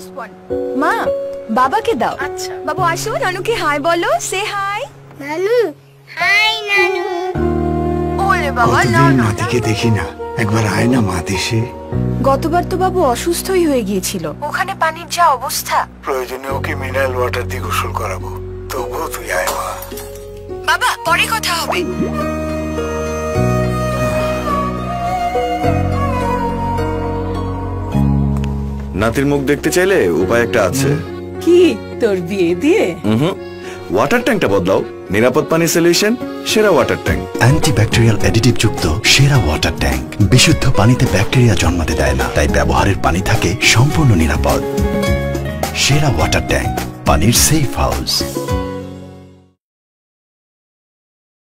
Last one মা বাবাকে দাও। আচ্ছা। বাবু আসো নানুকে হাই বলো সে হাই নানু হাই নানু। ওরে বাবা না কতদিন না নাতিকে দেখি না একবার আয় না মা দেশে। গতবার তো বাবু অসুস্থই হয়ে গিয়েছিল। ওখানে পানির যা অবস্থা। প্রয়োজনে ওকে মিনারেল ওয়াটার দিয়ে গোসল করাবো। তবুও তুই আয় মা। বাবা পরে কথা হবে। নাতির মুখ দেখতে চাইলে উপায় একটা আছে। কি? তোর বিয়ে দিয়ে? হুম ওয়াটার ট্যাঙ্কটা বদলাও। নিরাপদ পানি সলিউশন সেরা ওয়াটার ট্যাঙ্ক অ্যান্টিব্যাকটেরিয়াল অ্যাডিটিভ যুক্ত সেরা ওয়াটার ট্যাঙ্ক বিশুদ্ধ পানিতে ব্যাকটেরিয়া জন্মাতে দেয় না তাই ব্যবহারের পানি থাকে সম্পূর্ণ নিরাপদ। সেরা ওয়াটার ট্যাঙ্ক পানির সেফ হাউস